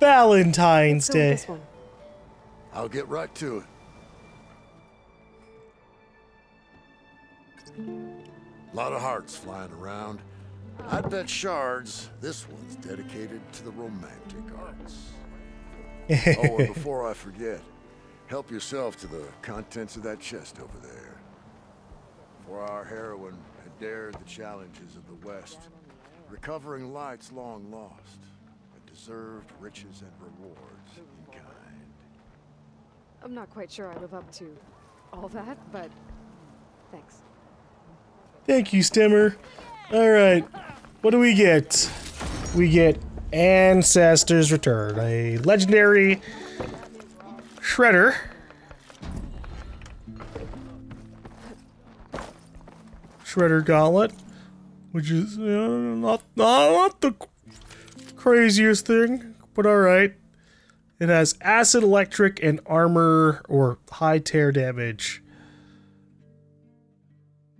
Valentine's Let's Day. this one. I'll get right to it. A lot of hearts flying around. I'd bet shards this one's dedicated to the romantic arts. oh, and before I forget, help yourself to the contents of that chest over there. For our heroine had dared the challenges of the West, recovering lights long lost, and deserved riches and rewards in kind. I'm not quite sure I live up to all that, but thanks. Thank you, Stemmur. Alright, what do we get? We get Ancestor's Return, a legendary Shredder. Shredder Gauntlet, which is uh, not, not, not the craziest thing, but alright. It has acid, electric, and armor or high tear damage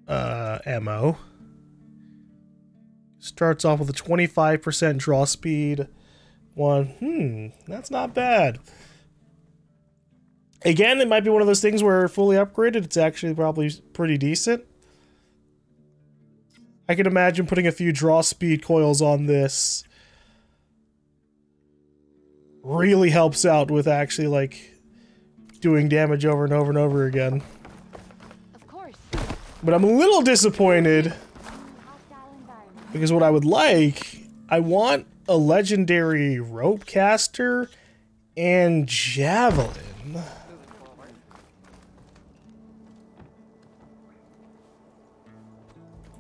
uh, ammo. Starts off with a 25% draw speed. One, hmm, that's not bad. Again, it might be one of those things where fully upgraded, it's actually probably pretty decent. I can imagine putting a few draw speed coils on this really helps out with actually like doing damage over and over and over again. Of course. But I'm a little disappointed because what I would like, I want a legendary rope caster and javelin.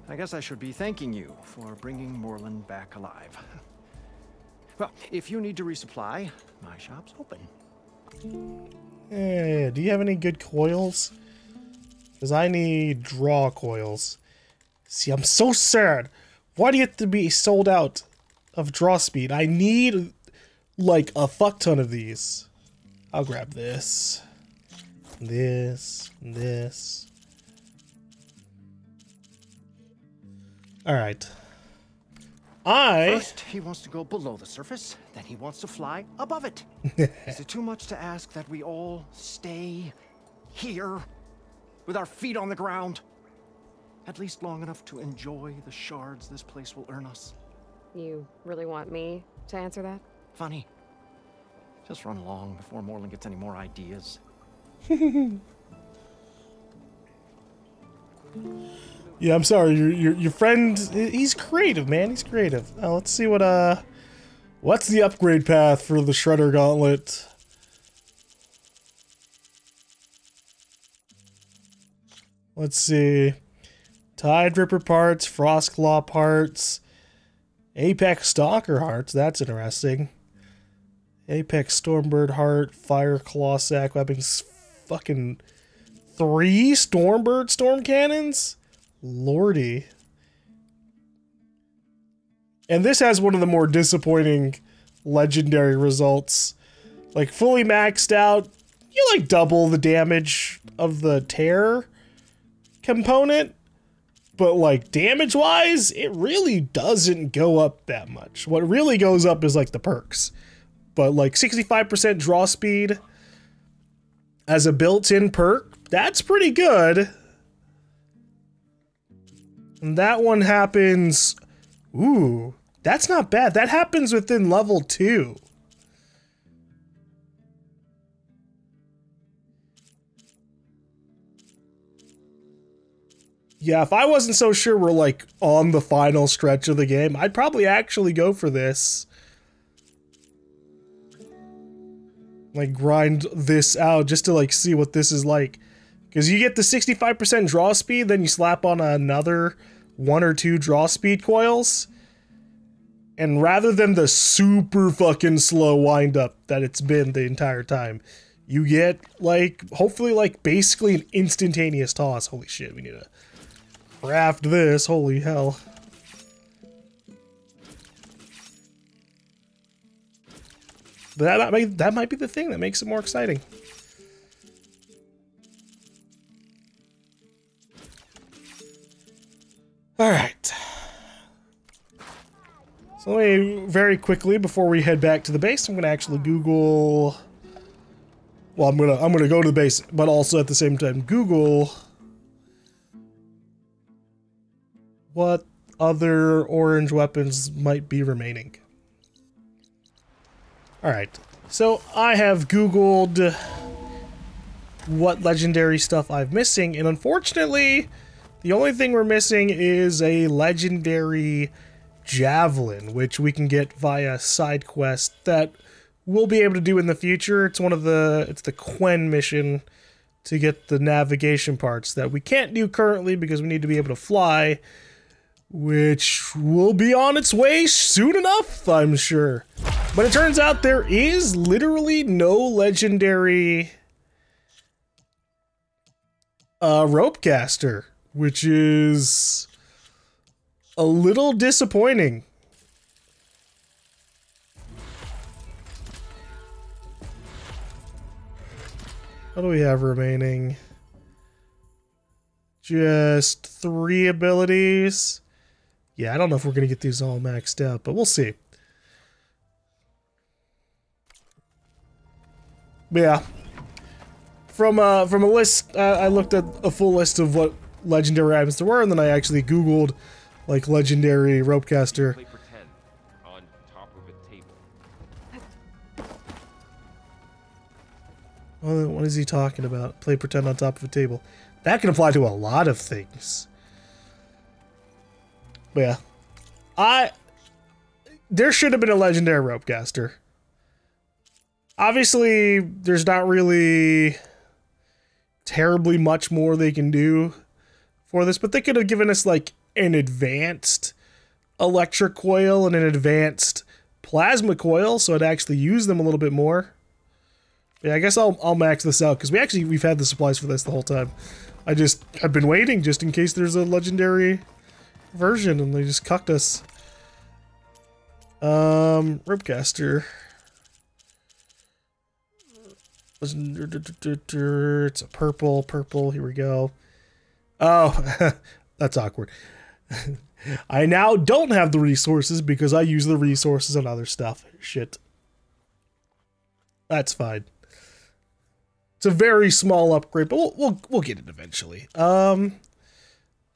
I guess I should be thanking you for bringing Morlund back alive. well, if you need to resupply, my shop's open. Eh, do you have any good coils? Because I need draw coils. See, I'm so sad. Why do you have to be sold out of draw speed? I need like a fuck ton of these. I'll grab this. This. This. All right. I. First, he wants to go below the surface, then he wants to fly above it. Is it too much to ask that we all stay here with our feet on the ground? At least long enough to enjoy the shards this place will earn us. You really want me to answer that? Funny. Just run along before Morlund gets any more ideas. Yeah, I'm sorry. Your your your friend, he's creative, man. He's creative. Now let's see what uh, what's the upgrade path for the Shredder Gauntlet? Let's see. Tide Ripper parts, Frost Claw parts, Apex Stalker hearts. That's interesting. Apex Stormbird heart, Fire Claw sack weapons, fucking three Stormbird storm cannons. Lordy. And this has one of the more disappointing legendary results. Like fully maxed out, you like double the damage of the tear component, but like damage wise, it really doesn't go up that much. What really goes up is like the perks. But like 65% draw speed as a built-in perk, that's pretty good. And that one happens. Ooh, that's not bad. That happens within level two. Yeah, if I wasn't so sure we're like on the final stretch of the game, I'd probably actually go for this. Like grind this out just to like see what this is like. Because you get the 65% draw speed, then you slap on another one or two draw speed coils. And rather than the super fucking slow wind up that it's been the entire time, you get like, hopefully, like basically an instantaneous toss. Holy shit, we need to craft this. Holy hell. That, that, might, that might be the thing that makes it more exciting. All right. So let me very quickly before we head back to the base, I'm gonna actually Google. Well, I'm gonna I'm gonna go to the base, but also at the same time Google what other orange weapons might be remaining. All right. So I have Googled what legendary stuff I'm missing, and unfortunately, the only thing we're missing is a legendary javelin, which we can get via side quest that we'll be able to do in the future. It's one of the it's the Quen mission to get the navigation parts that we can't do currently because we need to be able to fly, which will be on its way soon enough, I'm sure. But it turns out there is literally no legendary uh, rope caster which is a little disappointing. What do we have remaining? Just three abilities. Yeah, I don't know if we're going to get these all maxed out, but we'll see. yeah. From uh, from a list, uh, I looked at a full list of what legendary items there were, and then I actually Googled like legendary ropecaster. Well, what is he talking about? Play pretend on top of a table. That can apply to a lot of things. But yeah. I there should have been a legendary ropecaster. Obviously, there's not really terribly much more they can do for this, but they could have given us like an advanced electric coil and an advanced plasma coil so I'd actually use them a little bit more. Yeah, I guess I'll I'll max this out because we actually we've had the supplies for this the whole time. I just I've been waiting just in case there's a legendary version and they just cucked us. Um, ropecaster. It's a purple, purple. Here we go. Oh, that's awkward. I now don't have the resources because I use the resources on other stuff. Shit. That's fine. It's a very small upgrade, but we'll we'll, we'll get it eventually. Um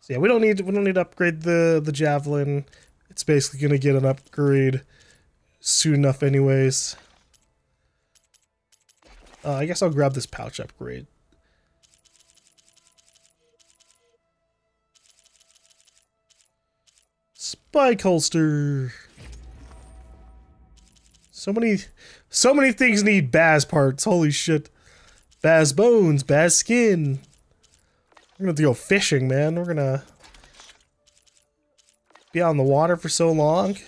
so yeah, we don't need we don't need to upgrade the the javelin. It's basically gonna get an upgrade soon enough anyways. Uh, I guess I'll grab this pouch upgrade. Spike holster. So many, so many things need Baz parts. Holy shit. Baz bones, Baz skin. We're gonna have to go fishing, man. We're gonna be out in the water for so long.